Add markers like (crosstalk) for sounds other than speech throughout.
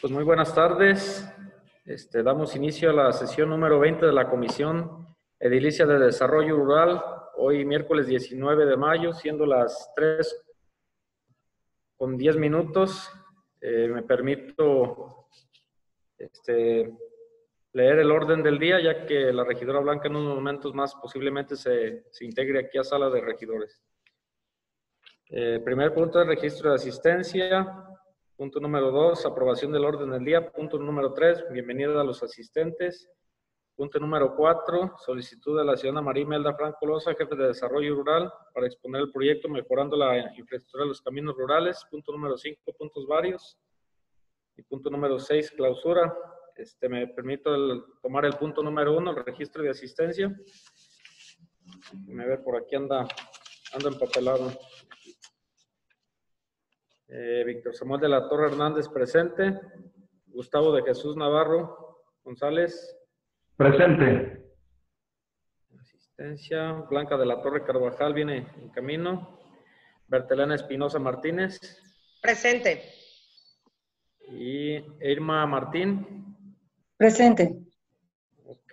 Pues muy buenas tardes. Este, damos inicio a la sesión número 20 de la Comisión Edilicia de Desarrollo Rural, hoy miércoles 19 de mayo, siendo las 3 con 10 minutos. Eh, me permito este, leer el orden del día, ya que la regidora Blanca en unos momentos más posiblemente se, se integre aquí a sala de regidores. Eh, primer punto de registro de asistencia. Punto número dos, aprobación del orden del día. Punto número tres, bienvenida a los asistentes. Punto número cuatro, solicitud de la señora María Melda Franco Loza, jefe de desarrollo rural, para exponer el proyecto mejorando la infraestructura de los caminos rurales. Punto número cinco, puntos varios. Y punto número seis, clausura. Este, me permito tomar el punto número uno, el registro de asistencia. Me ver, por aquí anda, anda empapelado. Eh, Víctor Samuel de la Torre Hernández presente. Gustavo de Jesús Navarro González. Presente. Asistencia. Blanca de la Torre Carvajal viene en camino. Bertelena Espinosa Martínez. Presente. Y Irma Martín. Presente. Ok.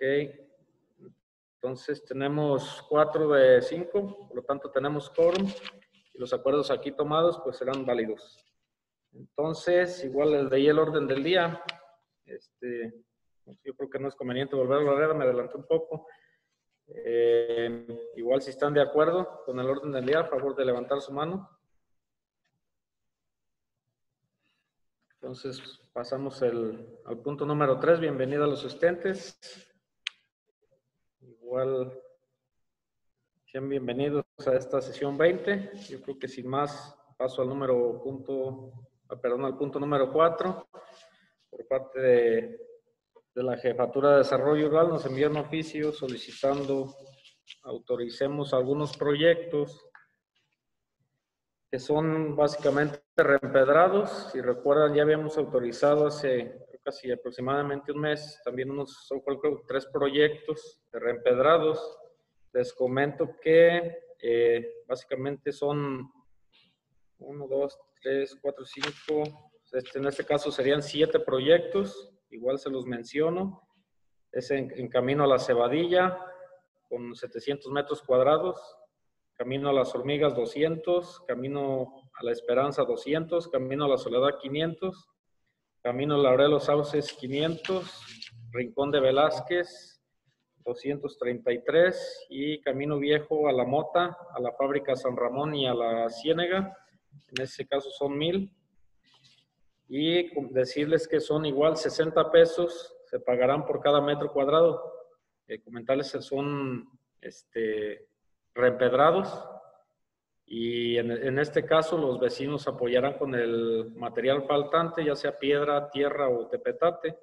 Entonces tenemos cuatro de cinco, por lo tanto tenemos quórum los acuerdos aquí tomados pues serán válidos. Entonces, igual les leí el orden del día. Este, yo creo que no es conveniente volverlo a leer, me adelanté un poco. Eh, igual si están de acuerdo con el orden del día, a favor de levantar su mano. Entonces, pasamos el, al punto número 3. Bienvenido a los asistentes. Igual sean bienvenidos a esta sesión 20. Yo creo que sin más paso al número punto, ah, perdón, al punto número 4. Por parte de, de la Jefatura de Desarrollo Rural nos envían un oficio solicitando autoricemos algunos proyectos que son básicamente reempedrados. Si recuerdan, ya habíamos autorizado hace casi aproximadamente un mes también unos, son creo, tres proyectos de reempedrados les comento que eh, básicamente son 1, 2, 3, 4, 5, en este caso serían siete proyectos, igual se los menciono. Es en, camino a la Cebadilla con 700 metros cuadrados, camino a las Hormigas 200, camino a la Esperanza 200, camino a la Soledad 500, camino a Laurelos Sauces 500, Rincón de Velázquez 233 y Camino Viejo a la Mota, a la fábrica San Ramón y a la Ciénega. En ese caso son mil. Y decirles que son igual 60 pesos, se pagarán por cada metro cuadrado. Eh, comentarles que son este, reempedrados y en, este caso los vecinos apoyarán con el material faltante, ya sea piedra, tierra o tepetate.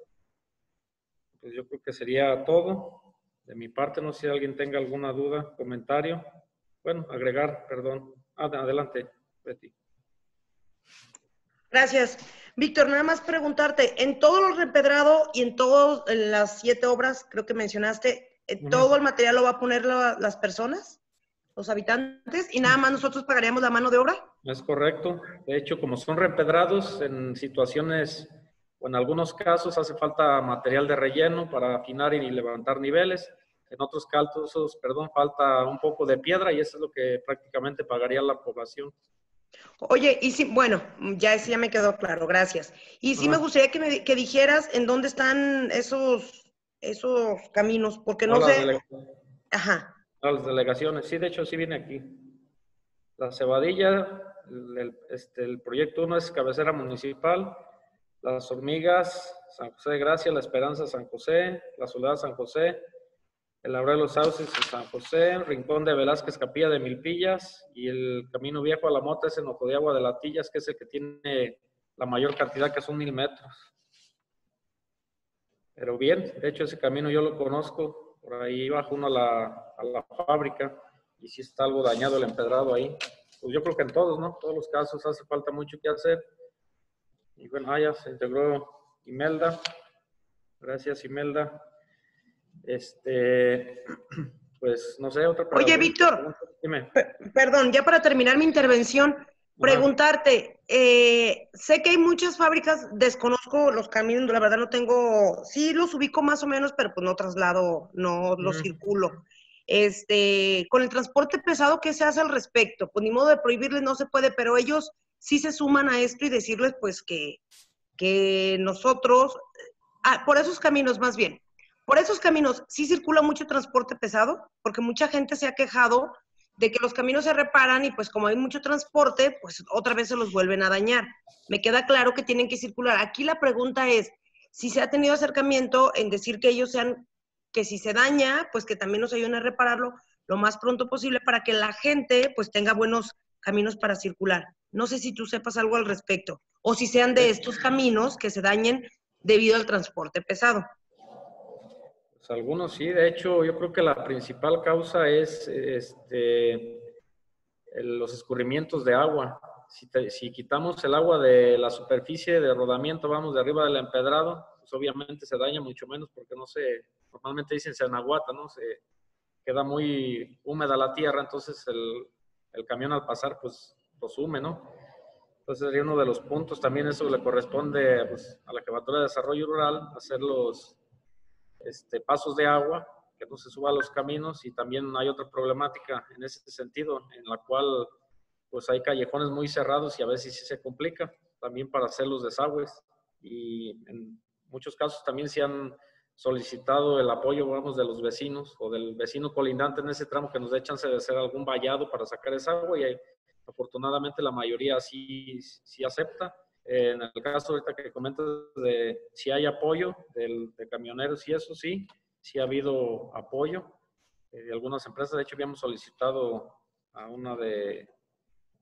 Pues yo creo que sería todo. De mi parte, no sé si alguien tenga alguna duda, comentario. Bueno, agregar, perdón. Adelante, Betty. Gracias. Víctor, nada más preguntarte, en todo lo reempedrado y en todas las siete obras, creo que mencionaste, eh, ¿todo el material lo va a poner las personas, los habitantes, y nada más nosotros pagaríamos la mano de obra? Es correcto. De hecho, como son reempedrados en situaciones en algunos casos hace falta material de relleno para afinar y levantar niveles. En otros casos, perdón, falta un poco de piedra y eso es lo que prácticamente pagaría la población. Oye, y si, bueno, ya ese ya me quedó claro, gracias. Y sí me gustaría que me que dijeras en dónde están esos, esos caminos, porque no, sé. Ajá. las delegaciones, sí, de hecho sí viene aquí. La Cebadilla, el, este, el proyecto 1 es cabecera municipal, las Hormigas, San José de Gracia, La Esperanza, San José, La Soledad, San José, el Laurel Los Sauces, San José, Rincón de Velázquez, Capilla de Milpillas y el Camino Viejo a la Mota es en Ojo de Agua de Latillas, que es el que tiene la mayor cantidad, que son mil metros. Pero bien, de hecho ese camino yo lo conozco, por ahí bajo uno a la, a la fábrica y si está algo dañado el empedrado ahí. Pues yo creo que en todos, ¿no? Todos los casos hace falta mucho que hacer y bueno, ah, ya se integró Imelda. Gracias, Imelda. Este, (clears throat) pues no sé, otra pregunta. Oye, Víctor, perdón, ya para terminar mi intervención, preguntarte, eh, sé que hay muchas fábricas, desconozco los caminos, la verdad no tengo, sí los ubico más o menos, pero pues no traslado, no los circulo. Este, con el transporte pesado, ¿qué se hace al respecto? Pues ni modo de prohibirles, no se puede, pero ellos sí se suman a esto y decirles pues que, que nosotros, ah, por esos caminos más bien, por esos caminos sí circula mucho transporte pesado, porque mucha gente se ha quejado de que los caminos se reparan y pues como hay mucho transporte, pues otra vez se los vuelven a dañar. Me queda claro que tienen que circular. Aquí la pregunta es si se ha tenido acercamiento en decir que ellos sean, que si se daña, pues que también nos ayuden a repararlo lo más pronto posible para que la gente pues tenga buenos caminos para circular. No sé si tú sepas algo al respecto o si sean de estos caminos que se dañen debido al transporte pesado. Pues, algunos sí, de hecho yo creo que la principal causa es este, los escurrimientos de agua. Si, quitamos el agua de la superficie de rodamiento, vamos de arriba del empedrado, pues obviamente se daña mucho menos porque no se, normalmente dicen se anaguata, ¿no? Se queda muy húmeda la tierra, entonces el, el camión al pasar pues lo sume, ¿no? Entonces sería uno de los puntos, también eso le corresponde pues, a la Jefatura de Desarrollo Rural, hacer los, este, pasos de agua, que no se suba a los caminos y también hay otra problemática en ese sentido, en la cual pues hay callejones muy cerrados y a veces sí se complica también para hacer los desagües y en muchos casos también se han solicitado el apoyo, vamos, de los vecinos o del vecino colindante en ese tramo que nos dé chance de hacer algún vallado para sacar esa agua y afortunadamente la mayoría sí, sí acepta en el caso ahorita que comentas de si hay apoyo del, de camioneros y eso, sí, sí ha habido apoyo eh, de algunas empresas. De hecho, habíamos solicitado a una de,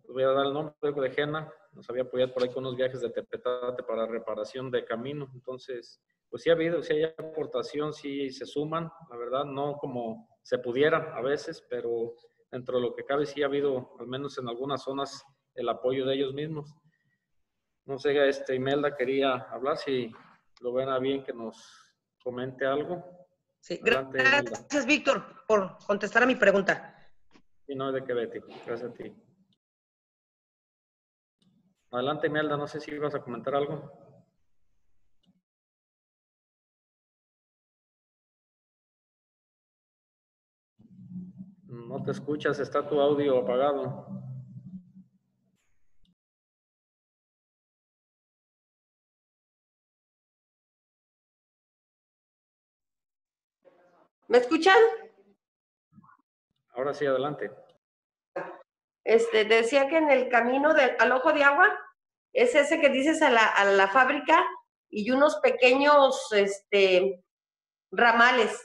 voy a dar el nombre de Gena, nos había apoyado por ahí con unos viajes de Tepetate para reparación de camino. Entonces, pues sí ha habido, sí hay aportación, sí se suman, la verdad, no como se pudiera a veces, pero dentro de lo que cabe sí ha habido, al menos en algunas zonas, el apoyo de ellos mismos. No sé, este Imelda quería hablar, si lo ven a bien que nos comente algo. Sí, gracias Víctor por contestar a mi pregunta. Y no, de qué Betty, gracias a ti. Adelante Imelda, no sé si ibas a comentar algo. No te escuchas, está tu audio apagado. ¿Me escuchan? Ahora sí, adelante. Este, decía que en el camino al ojo de agua es ese que dices a la, a la fábrica y unos pequeños este, ramales.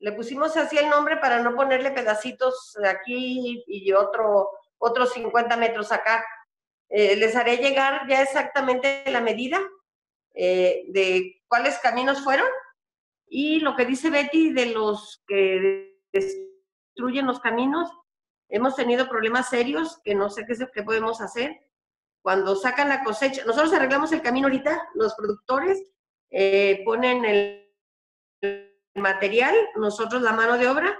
Le pusimos así el nombre para no ponerle pedacitos aquí y otro, otros 50 metros acá. Eh, les haré llegar ya exactamente la medida eh, de cuáles caminos fueron y lo que dice Betty de los que destruyen los caminos, hemos tenido problemas serios que no sé qué, qué podemos hacer. Cuando sacan la cosecha, nosotros arreglamos el camino ahorita, los productores eh, ponen el, material, nosotros la mano de obra,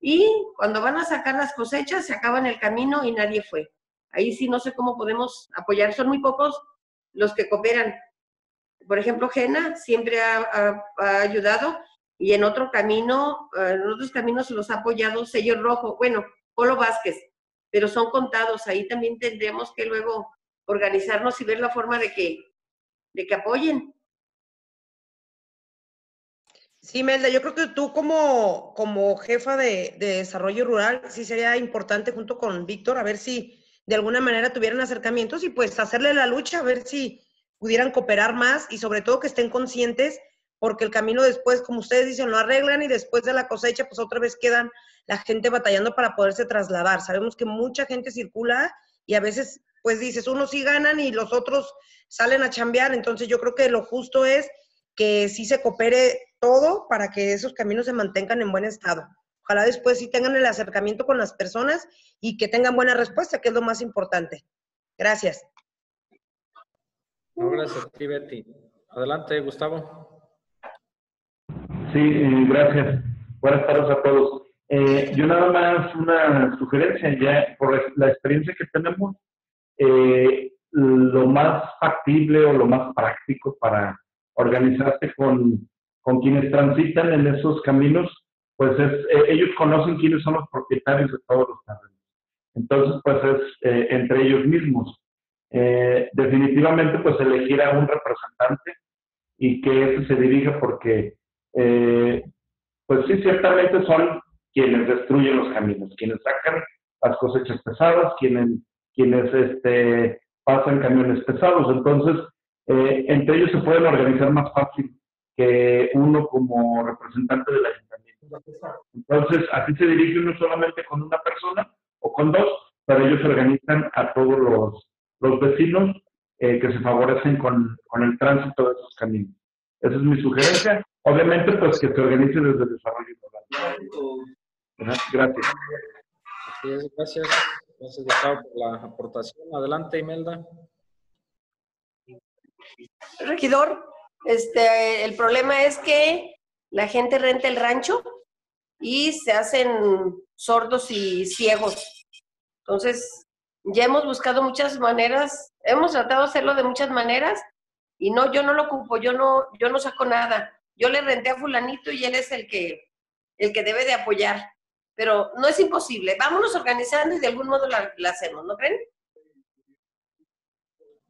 y cuando van a sacar las cosechas se acaban el camino y nadie fue. Ahí sí no sé cómo podemos apoyar, son muy pocos los que cooperan por ejemplo, Jena siempre ha, ayudado y en otro camino, en otros caminos los ha apoyado Sello Rojo, bueno, Polo Vázquez, pero son contados. Ahí también tendremos que luego organizarnos y ver la forma de que, de que apoyen. Sí, Melda, yo creo que tú como, como jefa de, de, desarrollo rural, sí sería importante junto con Víctor, a ver si de alguna manera tuvieran acercamientos y pues hacerle la lucha, a ver si pudieran cooperar más y sobre todo que estén conscientes porque el camino después, como ustedes dicen, lo arreglan y después de la cosecha, pues otra vez quedan la gente batallando para poderse trasladar. Sabemos que mucha gente circula y a veces, pues dices, unos sí ganan y los otros salen a chambear. Entonces yo creo que lo justo es que sí se coopere todo para que esos caminos se mantengan en buen estado. Ojalá después sí tengan el acercamiento con las personas y que tengan buena respuesta, que es lo más importante. Gracias. No, gracias a Betty. Adelante, Gustavo. Sí, eh, gracias. Buenas tardes a todos. Eh, yo nada más una sugerencia, ya por la experiencia que tenemos, eh, lo más factible o lo más práctico para organizarse con, con quienes transitan en esos caminos, pues es, eh, ellos conocen quiénes son los propietarios de todos los terrenos. Entonces, pues es eh, entre ellos mismos. Eh, definitivamente, pues elegir a un representante y que ese se dirija porque, pues sí, ciertamente son quienes destruyen los caminos, quienes sacan las cosechas pesadas, quienes, quienes este, pasan camiones pesados. Entonces, eh, entre ellos se pueden organizar más fácil que uno como representante del ayuntamiento. Entonces, así se dirige uno solamente con una persona o con dos, pero ellos organizan a todos los, los vecinos eh, que se favorecen con, con, el tránsito de esos caminos. Esa es mi sugerencia. Obviamente, pues que se organice desde el desarrollo rural. Gracias. gracias. Gracias, Gustavo, por la aportación. Adelante, Imelda. Regidor, este, el problema es que la gente renta el rancho y se hacen sordos y ciegos. Entonces, ya hemos buscado muchas maneras, hemos tratado de hacerlo de muchas maneras y no, yo no lo ocupo, yo no, yo no saco nada. Yo le renté a fulanito y él es el que, el que debe de apoyar pero no es imposible. Vámonos organizando y de algún modo la, hacemos, ¿no creen?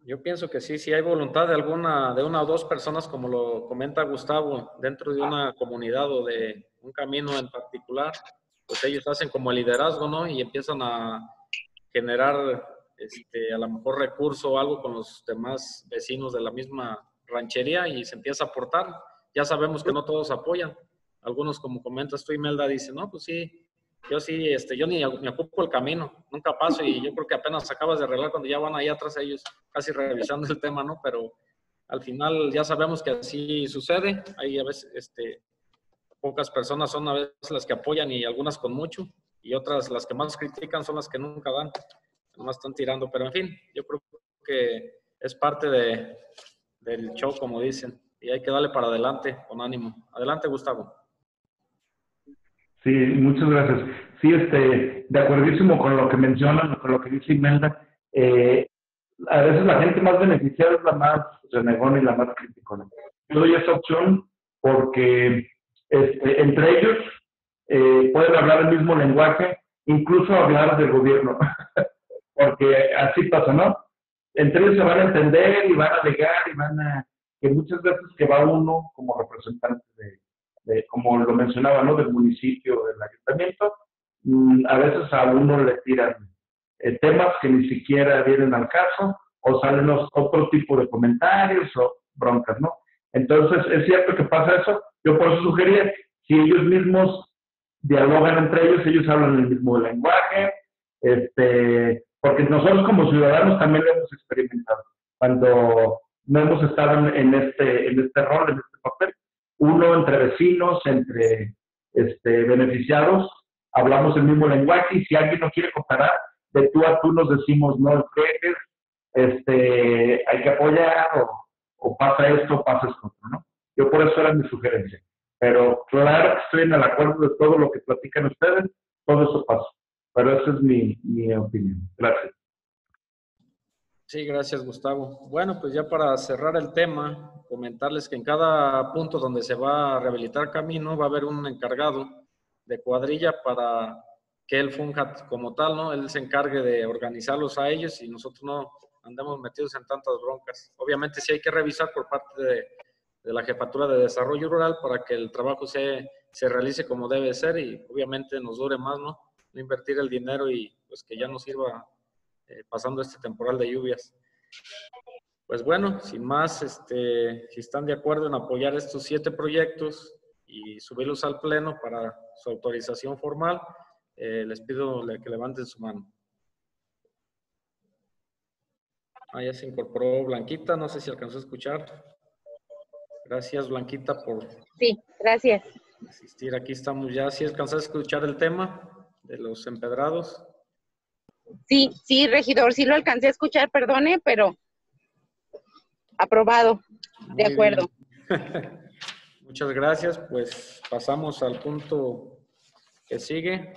Yo pienso que sí, si hay voluntad de alguna, de una o dos personas, como lo comenta Gustavo, dentro de una comunidad o de un camino en particular, pues ellos hacen como el liderazgo, ¿no? Y empiezan a generar, este, a lo mejor recurso o algo con los demás vecinos de la misma ranchería y se empieza a aportar. Ya sabemos que no todos apoyan. Algunos, como comentas tú, Imelda, dicen, no, pues sí, yo sí, este, yo ni me ocupo el camino, nunca paso y yo creo que apenas acabas de arreglar cuando ya van ahí atrás ellos casi revisando el tema, ¿no? Pero al final ya sabemos que así sucede, hay a veces, este, pocas personas son a veces las que apoyan y algunas con mucho y otras las que más critican son las que nunca dan, más están tirando, pero en fin, yo creo que es parte de, del show, como dicen, y hay que darle para adelante con ánimo. Adelante, Gustavo. Sí, muchas gracias. Sí, este, de acuerdísimo con lo que mencionan, con lo que dice Imelda. Eh, a veces la gente más beneficiada es la más renegona y la más crítica. Yo doy esa opción porque este, entre ellos eh, pueden hablar el mismo lenguaje, incluso hablar del gobierno, (laughs) porque así pasa, ¿no? Entre ellos se van a entender y van a alegar y van a... que muchas veces que va uno como representante de, como lo mencionaba, ¿no? Del municipio, del ayuntamiento, mm, a veces a uno le tiran eh, temas que ni siquiera vienen al caso o salen otro tipo de comentarios o broncas, ¿no? Entonces, es cierto que pasa eso. Yo por eso sugería, si ellos mismos dialogan entre ellos, ellos hablan el mismo lenguaje, este, porque nosotros como ciudadanos también lo hemos experimentado. Cuando no hemos estado en este, en este rol, en este papel, uno entre vecinos, entre este, beneficiados, hablamos el mismo lenguaje y si alguien no quiere comparar, de tú a tú nos decimos, no entregues, este, hay que apoyar o, pasa esto, pasa esto, ¿no? Yo por eso era mi sugerencia. Pero claro estoy en el acuerdo de todo lo que platican ustedes, todo eso pasa. Pero esa es mi, mi opinión. Gracias. Sí, gracias Gustavo. Bueno, pues ya para cerrar el tema, comentarles que en cada punto donde se va a rehabilitar camino va a haber un encargado de cuadrilla para que él funja como tal, ¿no? Él se encargue de organizarlos a ellos y nosotros no andemos metidos en tantas broncas. Obviamente sí hay que revisar por parte de, la Jefatura de Desarrollo Rural para que el trabajo se, se realice como debe ser y obviamente nos dure más, ¿no? No invertir el dinero y pues que ya nos sirva eh, pasando este temporal de lluvias. Pues bueno, sin más, este, si están de acuerdo en apoyar estos siete proyectos y subirlos al Pleno para su autorización formal, eh, les pido que levanten su mano. Ah, ya se incorporó Blanquita, no sé si alcanzó a escuchar. Gracias, Blanquita, por... Sí, gracias. Asistir. Aquí estamos ya. ¿Sí alcanzó a escuchar el tema de los empedrados? Sí, sí, regidor, sí lo alcancé a escuchar, perdone, pero aprobado. de acuerdo. (laughs) Muchas gracias. Pues pasamos al punto que sigue.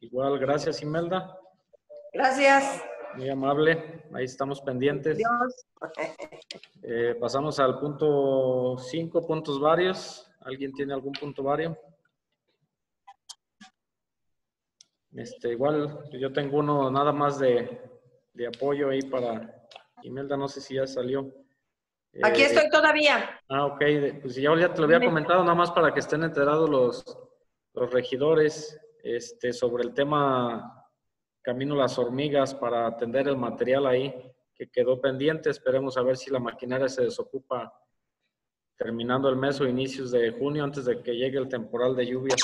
Igual, gracias, Imelda. Gracias. Muy amable. Ahí estamos pendientes. Eh, pasamos al punto 5, puntos varios. ¿Alguien tiene algún punto vario? Este, igual, yo tengo uno nada más de, de apoyo ahí para Imelda, no sé si ya salió. Aquí Eh, estoy todavía. Ah, ok. Pues ya, ya te lo había comentado, nada más para que estén enterados los, los regidores este, sobre el tema Camino Las Hormigas para atender el material ahí que quedó pendiente. Esperemos a ver si la maquinaria se desocupa terminando el mes o inicios de junio antes de que llegue el temporal de lluvias.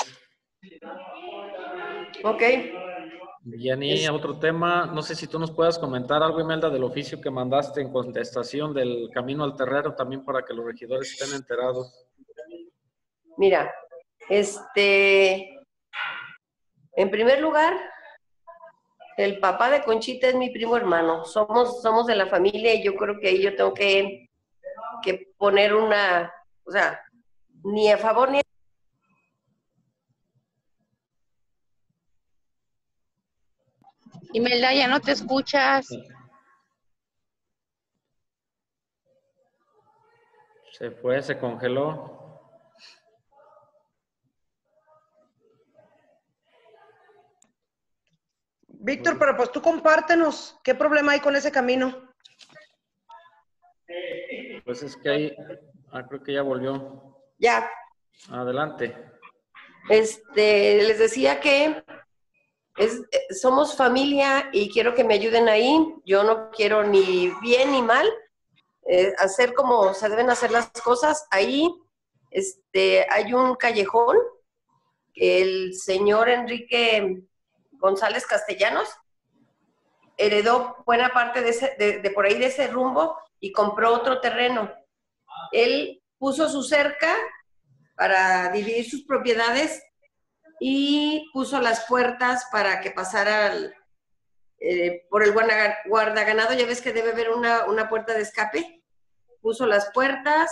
Ok. Bien, y otro tema, no sé si tú nos puedas comentar algo, Imelda, del oficio que mandaste en contestación del Camino al Terrero, también para que los regidores estén enterados. Mira, este, en primer lugar, el papá de Conchita es mi primo hermano. Somos, somos de la familia y yo creo que ahí yo tengo que, que poner una, o sea, ni a favor ni a Imelda, ya no te escuchas. Se fue, se congeló. Víctor, pero pues tú compártenos, ¿qué problema hay con ese camino? Pues es que ahí, ah, creo que ya volvió. Ya, Adelante. este, les decía que es, eh, somos familia y quiero que me ayuden ahí. Yo no quiero ni bien ni mal eh, hacer como se deben hacer las cosas. Ahí este, hay un callejón que el señor Enrique González Castellanos heredó buena parte de, por ahí de ese rumbo y compró otro terreno. Él puso su cerca para dividir sus propiedades y puso las puertas para que pasara al- eh, por el guarda- guardaganado. Ya ves que debe haber una, una puerta de escape. Puso las puertas,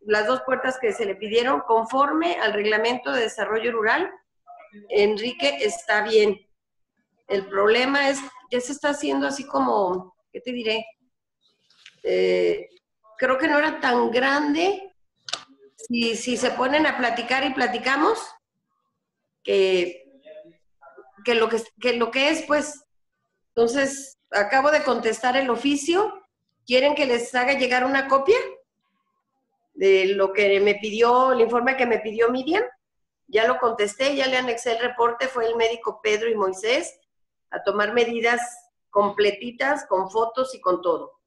las dos puertas que se le pidieron conforme al reglamento de desarrollo rural. Enrique está bien. El problema es, ya se está haciendo así como, ¿qué te diré? Eh, creo que no era tan grande. Si, si se ponen a platicar y platicamos, que, que, lo que, que lo que es, pues, entonces, acabo de contestar el oficio. ¿Quieren que les haga llegar una copia de lo que me pidió, el informe que me pidió Miriam? Ya lo contesté, ya le anexé el reporte, fue el médico Pedro y Moisés a tomar medidas completitas, con fotos y con todo.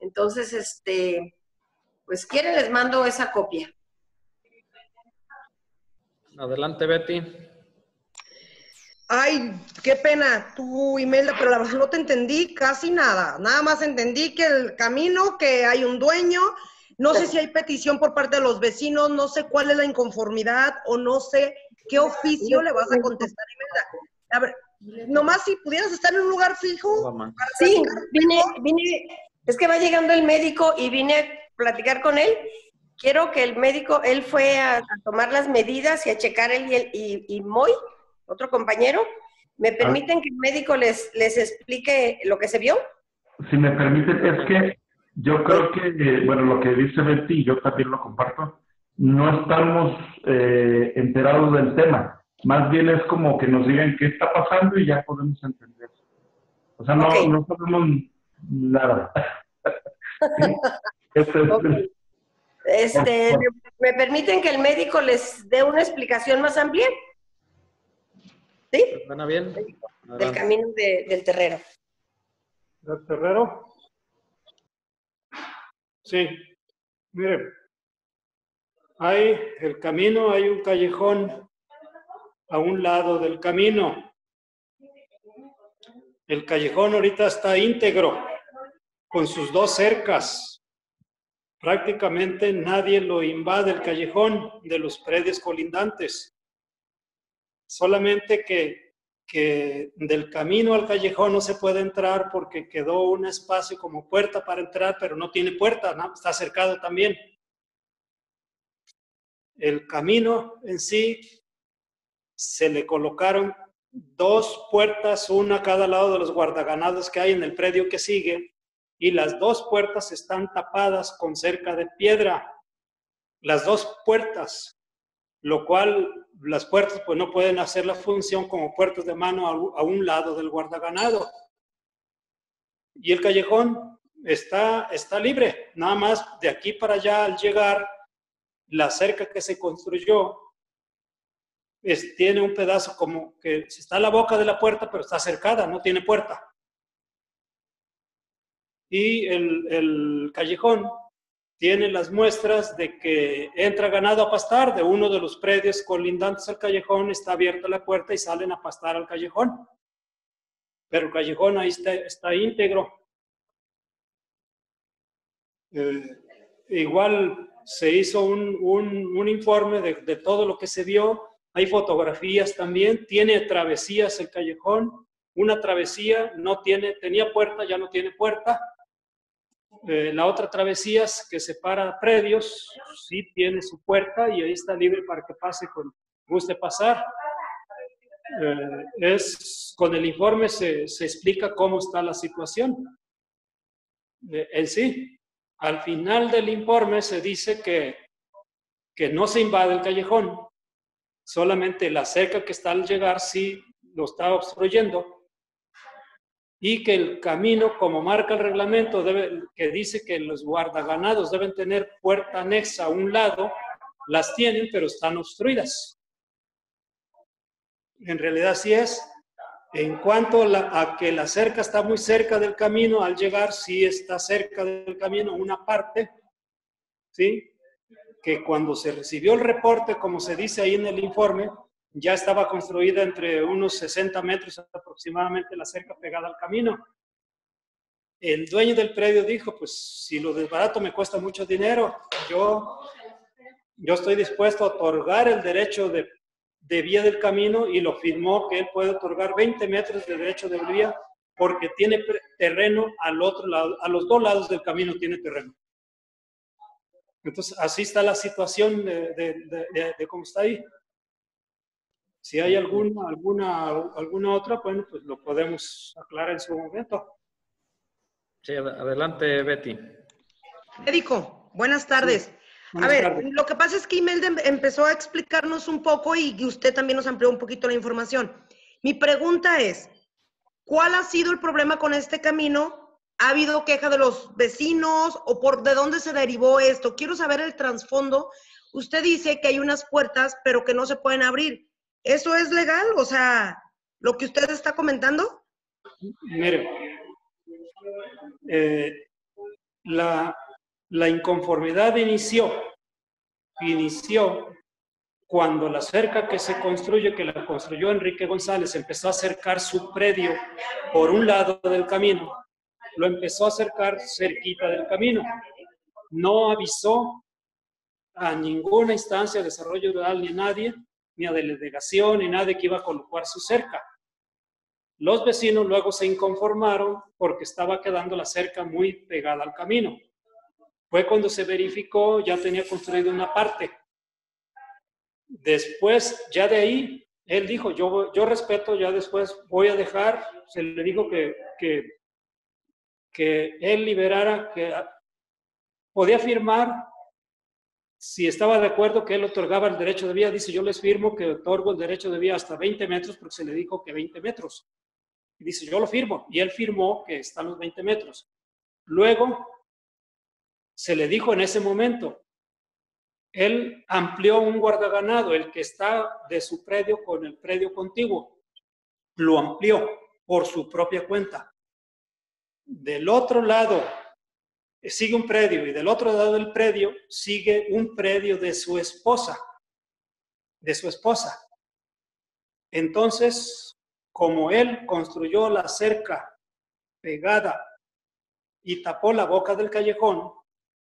Entonces, este, pues quieren, les mando esa copia. Adelante, Betty. Ay, qué pena, tú, Imelda, pero la verdad no te entendí casi nada. Nada más entendí que el camino, que hay un dueño, no sé si hay petición por parte de los vecinos, no sé cuál es la inconformidad o no sé qué oficio le vas a contestar, Imelda. A ver, nomás si pudieras estar en un lugar fijo. Sí, vine, vine, es que va llegando el médico y vine a platicar con él. Quiero que el médico, él fue a, a tomar las medidas y a checar él y, el- y, y Moy, otro compañero. ¿Me permiten que el médico les, les explique lo que se vio? Si me permiten, es que yo creo que, eh, bueno, lo que dice Betty, yo también lo comparto, no estamos eh, enterados del tema. Más bien es como que nos digan qué está pasando y ya podemos entender. O sea, no, no sabemos nada. (laughs) ¿Sí? Este es- Ok. Este, ¿me, permiten que el médico les dé una explicación más amplia? ¿Sí? ¿Suena bien? Del Adelante. camino de- del terreno. ¿Del terrero? Sí. Mire, hay el camino, hay un callejón a un lado del camino. El callejón ahorita está íntegro, con sus dos cercas. Prácticamente nadie lo invade el callejón de los predios colindantes. Solamente que que del camino al callejón no se puede entrar porque quedó un espacio como puerta para entrar, pero no tiene puerta, está cercado también. El camino en sí se le colocaron dos puertas, una a cada lado de los guardaganados que hay en el predio que sigue, y las dos puertas están tapadas con cerca de piedra. Las dos puertas, lo cual las puertas pues no pueden hacer la función como puertas de mano a, un lado del guardaganado. Y el callejón está, está libre, nada más de aquí para allá al llegar, la cerca que se construyó es, tiene un pedazo como que está a la boca de la puerta, pero está cercada, no tiene puerta. Y el, el callejón tiene las muestras de que entra ganado a pastar de uno de los predios colindantes al callejón, está abierta la puerta y salen a pastar al callejón. Pero el callejón ahí está, está íntegro. Eh, igual se hizo un, un, un informe de, de, todo lo que se vio. Hay fotografías también. Tiene travesías el callejón. Una travesía no tiene, tenía puerta, ya no tiene puerta. Eh, la otra travesía que separa predios, sí tiene su puerta y ahí está libre para que pase con guste pasar. Eh, es, con el informe se, se, explica cómo está la situación. Eh, en sí, al final del informe se dice que, que no se invade el callejón, solamente la cerca que está al llegar sí lo está obstruyendo y que el camino, como marca el reglamento, que dice que los guardaganados deben tener puerta anexa a un lado, las tienen, pero están obstruidas. En realidad sí es. En cuanto a, que la cerca está muy cerca del camino, al llegar sí está cerca del camino una parte, ¿sí? Que cuando se recibió el reporte, como se dice ahí en el informe, ya estaba construida entre unos 60 metros aproximadamente la cerca pegada al camino. El dueño del predio dijo, pues si lo desbarato me cuesta mucho dinero, yo, yo estoy dispuesto a otorgar el derecho de, de vía del camino y lo firmó que él puede otorgar 20 metros de derecho de vía porque tiene terreno al otro lado, a los dos lados del camino tiene terreno. Entonces, así está la situación de, de, de cómo está ahí. Si hay alguna, alguna, alguna otra, bueno, pues lo podemos aclarar en su momento. Sí, adelante, Betty. Médico, buenas tardes. a ver, lo que pasa es que Imelda empezó a explicarnos un poco y usted también nos amplió un poquito la información. Mi pregunta es, ¿cuál ha sido el problema con este camino? ¿Ha habido queja de los vecinos o por de dónde se derivó esto? Quiero saber el trasfondo. Usted dice que hay unas puertas, pero que no se pueden abrir. ¿Eso es legal? O sea, lo que usted está comentando. Mire, eh, la, la inconformidad inició, inició cuando la cerca que se construye, que la construyó Enrique González, empezó a acercar su predio por un lado del camino, lo empezó a acercar cerquita del camino. No avisó a ninguna instancia de desarrollo rural ni a nadie ni a delegación, ni nadie que iba a colocar su cerca. Los vecinos luego se inconformaron porque estaba quedando la cerca muy pegada al camino. Fue cuando se verificó, ya tenía construido una parte. Después, ya de ahí, él dijo, yo, yo respeto, ya después voy a dejar, se le dijo que, que, que él liberara, que podía firmar si estaba de acuerdo que él otorgaba el derecho de vía, dice, yo les firmo que otorgo el derecho de vía hasta 20 metros porque se le dijo que 20 metros. Dice, yo lo firmo. Y él firmó que están los 20 metros. Luego, se le dijo en ese momento, él amplió un guardaganado, el que está de su predio con el predio contiguo. Lo amplió por su propia cuenta. Del otro lado sigue un predio y del otro lado del predio sigue un predio de su esposa, de su esposa. Entonces, como él construyó la cerca pegada y tapó la boca del callejón,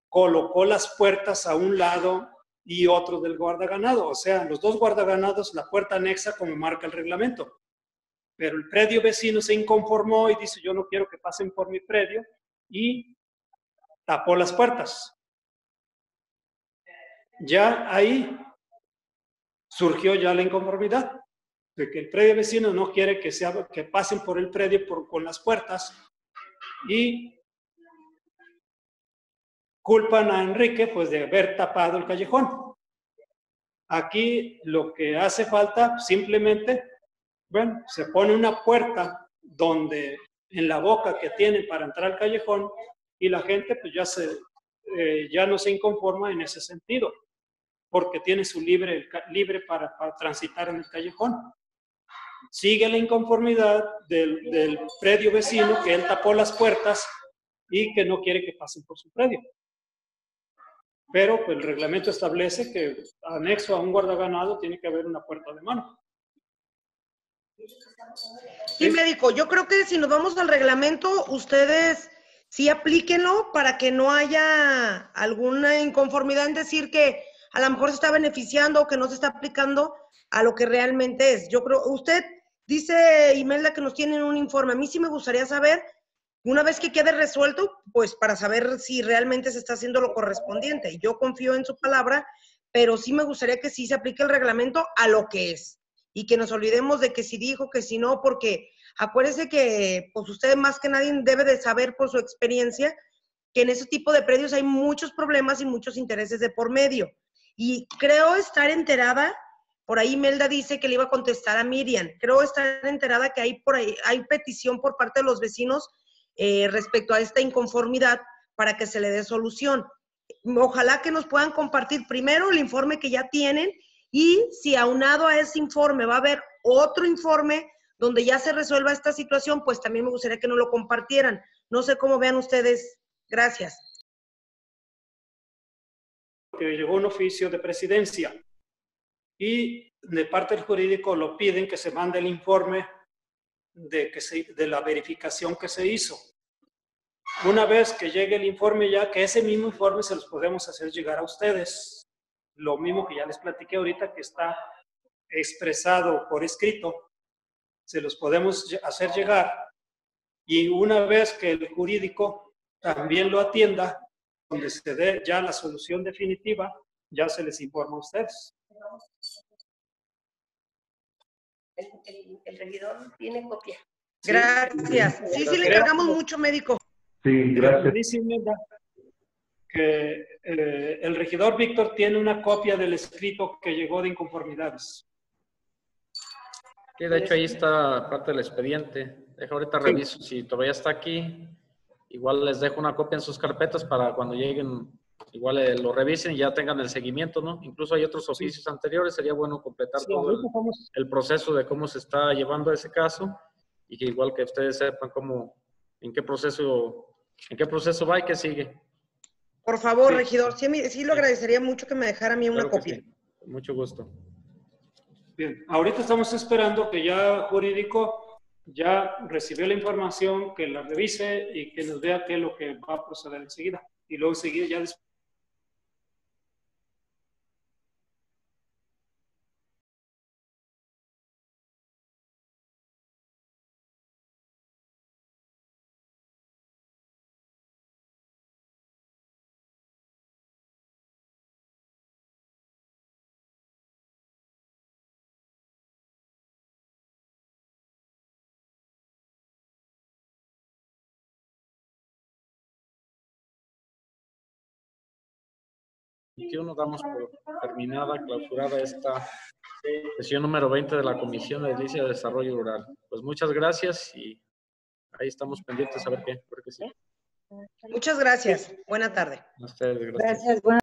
colocó las puertas a un lado y otro del guardaganado. O sea, los dos guardaganados, la puerta anexa como marca el reglamento. Pero el predio vecino se inconformó y dice, yo no quiero que pasen por mi predio y tapó las puertas. Ya ahí surgió ya la inconformidad. de que el predio vecino no quiere que, se, que pasen por el predio por, con las puertas y culpan a Enrique pues de haber tapado el callejón. Aquí lo que hace falta simplemente, bueno, se pone una puerta donde en la boca que tiene para entrar al callejón y la gente pues ya se eh, ya no se inconforma en ese sentido porque tiene su libre libre para, para transitar en el callejón sigue la inconformidad del, del, predio vecino que él tapó las puertas y que no quiere que pasen por su predio. Pero pues, el reglamento establece que anexo a un guardaganado tiene que haber una puerta de mano. Sí, médico, yo creo que si nos vamos al reglamento, ustedes sí aplíquenlo para que no haya alguna inconformidad en decir que a lo mejor se está beneficiando o que no se está aplicando a lo que realmente es. Yo creo, usted dice, Imelda, que nos tienen un informe. A mí sí me gustaría saber, una vez que quede resuelto, pues para saber si realmente se está haciendo lo correspondiente. Yo confío en su palabra, pero sí me gustaría que sí se aplique el reglamento a lo que es y que nos olvidemos de que si dijo, que si no, porque acuérdese que pues usted más que nadie debe de saber por su experiencia que en ese tipo de predios hay muchos problemas y muchos intereses de por medio. Y creo estar enterada, por ahí Melda dice que le iba a contestar a Miriam, creo estar enterada que hay por ahí, hay petición por parte de los vecinos eh, respecto a esta inconformidad para que se le dé solución. Ojalá que nos puedan compartir primero el informe que ya tienen y si aunado a ese informe va a haber otro informe donde ya se resuelva esta situación, pues también me gustaría que nos lo compartieran. No sé cómo vean ustedes. Gracias. Que llegó un oficio de presidencia y de parte del jurídico lo piden que se mande el informe de, que de la verificación que se hizo. Una vez que llegue el informe ya, que ese mismo informe se los podemos hacer llegar a ustedes lo mismo que ya les platiqué ahorita, que está expresado por escrito, se los podemos hacer llegar y una vez que el jurídico también lo atienda, donde se dé ya la solución definitiva, ya se les informa a ustedes. El, regidor tiene copia. Gracias. Sí, sí, le encargamos mucho, médico. Sí, gracias que eh, el regidor Víctor tiene una copia del escrito que llegó de inconformidades. Sí, de hecho ahí está parte del expediente. Deja ahorita reviso si todavía está aquí. Igual les dejo una copia en sus carpetas para cuando lleguen, igual eh, lo revisen y ya tengan el seguimiento, ¿no? Incluso hay otros oficios anteriores, sería bueno completar todo el, el, proceso de cómo se está llevando ese caso y que igual que ustedes sepan cómo, en qué proceso, en qué proceso va y qué sigue. Por favor, regidor, sí, lo agradecería mucho que me dejara a mí una copia. Mucho gusto. Bien, ahorita estamos esperando que ya jurídico ya recibió la información, que la revise y que nos vea qué es lo que va a proceder enseguida. Y luego enseguida ya después damos por terminada, clausurada esta sesión número 20 de la Comisión de Edilicia de Desarrollo Rural. Pues muchas gracias y ahí estamos pendientes a ver qué. Porque sí. Muchas gracias. Buena tarde. A ustedes, gracias. gracias